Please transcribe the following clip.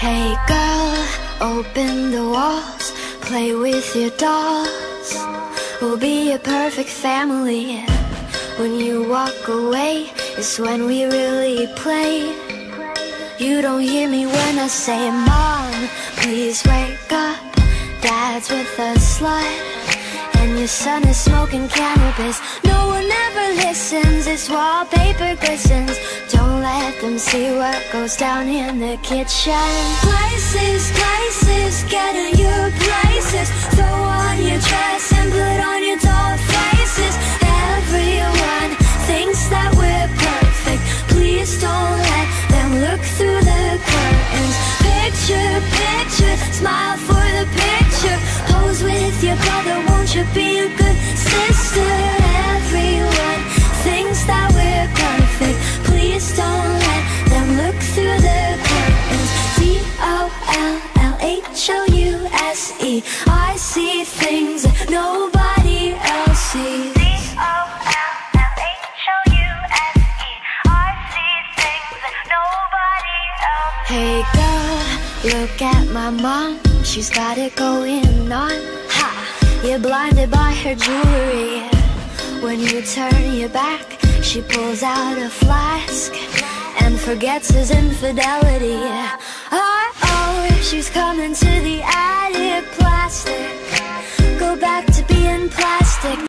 girl, open the walls, play with your dolls. We'll be a perfect family. When you walk away, it's when we really play. You don't hear me when I say, Mom, please wake up. Dad's with a slut, and your son is smoking cannabis. No one ever listens, it's wallpaper glistens. Don't let them see what goes down in the kitchen. Places, places, getting your places. Throw on your dress and put on your doll faces. Everyone thinks that we're perfect. Please don't let them look through the curtains. Picture, picture, smile for the picture. Pose with your brother, won't you be a good sister? O U S E. I see things that nobody else sees. Hey girl, look at my mom. She's got it going on. Ha! You're blinded by her jewelry. When you turn your back, she pulls out a flask and forgets his infidelity. Oh, oh, she's to